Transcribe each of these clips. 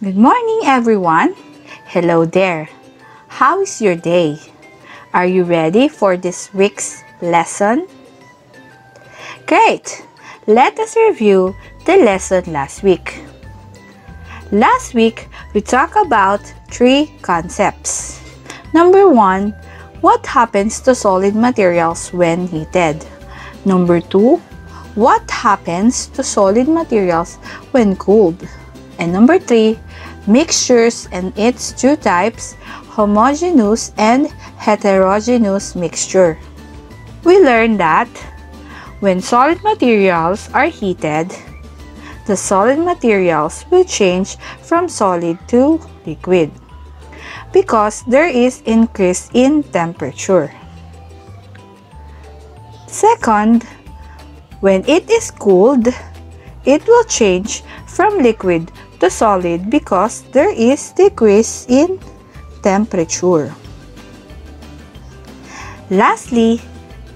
Good morning, everyone. Hello there. How is your day? Are you ready for this week's lesson? Great! Let us review the lesson last week. Last week, we talked about three concepts. Number one, what happens to solid materials when heated? Number two, what happens to solid materials when cooled? And number three, mixtures and its two types, homogeneous and heterogeneous mixture. We learned that when solid materials are heated, the solid materials will change from solid to liquid because there is increase in temperature. Second, when it is cooled, it will change from liquid to solid because there is decrease in temperature. Lastly,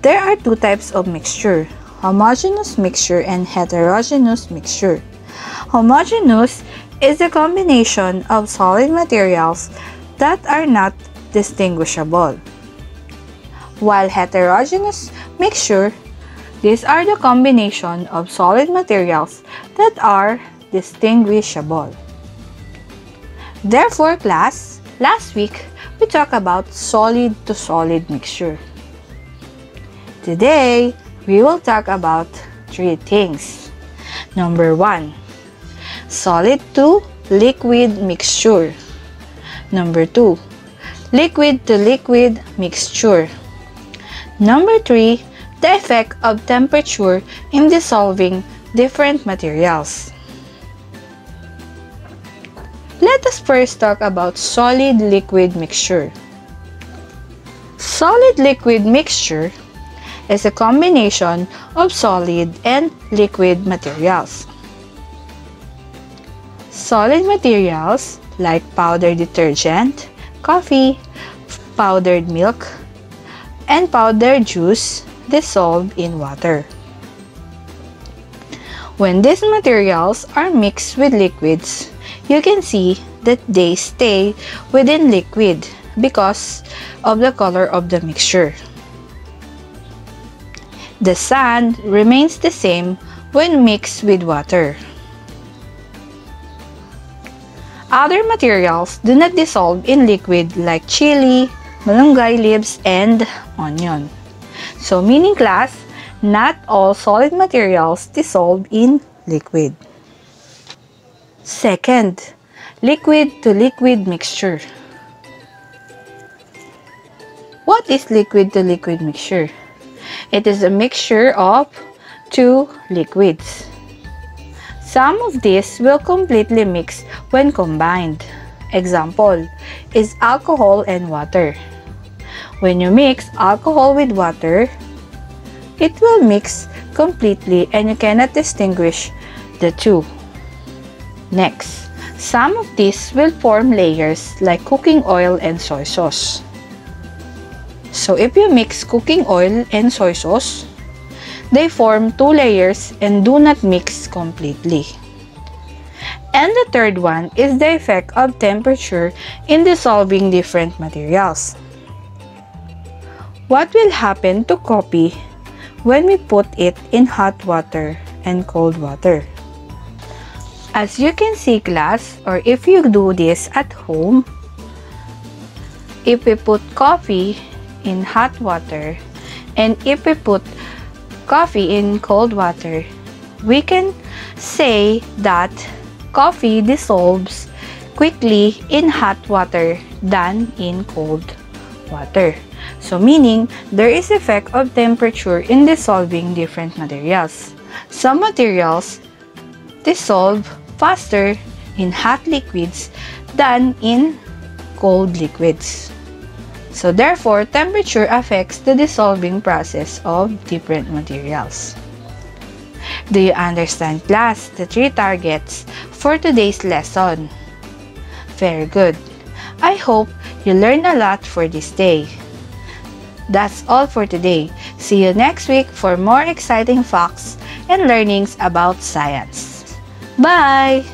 there are two types of mixture, homogeneous mixture and heterogeneous mixture. Homogeneous is a combination of solid materials that are not distinguishable. While heterogeneous mixture, these are the combination of solid materials that are distinguishable. Therefore, class, last week we talked about solid to solid mixture. Today, we will talk about three things. Number one, solid to liquid mixture. Number two, liquid to liquid mixture. Number three, the effect of temperature in dissolving different materials. Let us first talk about solid-liquid mixture. Solid-liquid mixture is a combination of solid and liquid materials. Solid materials like powdered detergent, coffee, powdered milk, and powdered juice dissolve in water. When these materials are mixed with liquids, you can see that they stay within liquid because of the color of the mixture. The sand remains the same when mixed with water. Other materials do not dissolve in liquid like chili, malunggay leaves, and onion. So meaning class, not all solid materials dissolve in liquid. Second, liquid to liquid mixture. What is liquid to liquid mixture? It is a mixture of two liquids. Some of these will completely mix when combined. Example is alcohol and water. When you mix alcohol with water, it will mix completely and you cannot distinguish the two. Next, some of these will form layers like cooking oil and soy sauce. So if you mix cooking oil and soy sauce, they form two layers and do not mix completely. And the third one is the effect of temperature in dissolving different materials. What will happen to coffee when we put it in hot water and cold water? As you can see class, or if you do this at home, if we put coffee in hot water and if we put coffee in cold water, we can say that coffee dissolves quickly in hot water than in cold water. So meaning, there is effect of temperature in dissolving different materials. Some materials dissolve faster in hot liquids than in cold liquids. So therefore, temperature affects the dissolving process of different materials. Do you understand class the three targets for today's lesson? Very good. I hope you learned a lot for this day. That's all for today. See you next week for more exciting facts and learnings about science. Bye!